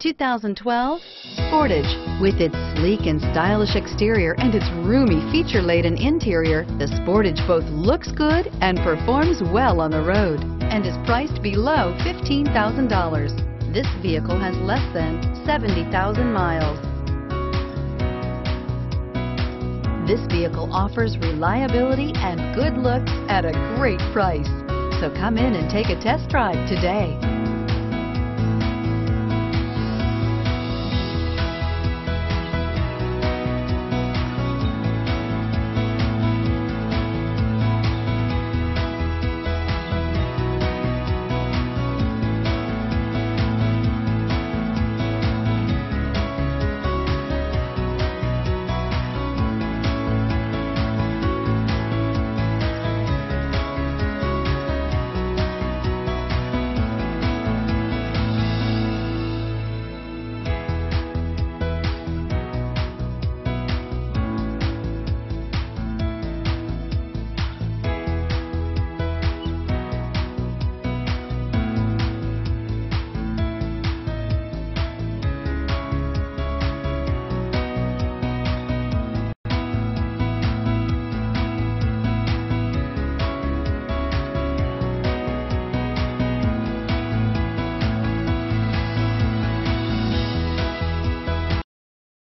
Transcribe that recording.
2012 Sportage. With its sleek and stylish exterior and its roomy feature-laden interior, the Sportage both looks good and performs well on the road and is priced below $15,000. This vehicle has less than 70,000 miles. This vehicle offers reliability and good looks at a great price. So come in and take a test drive today.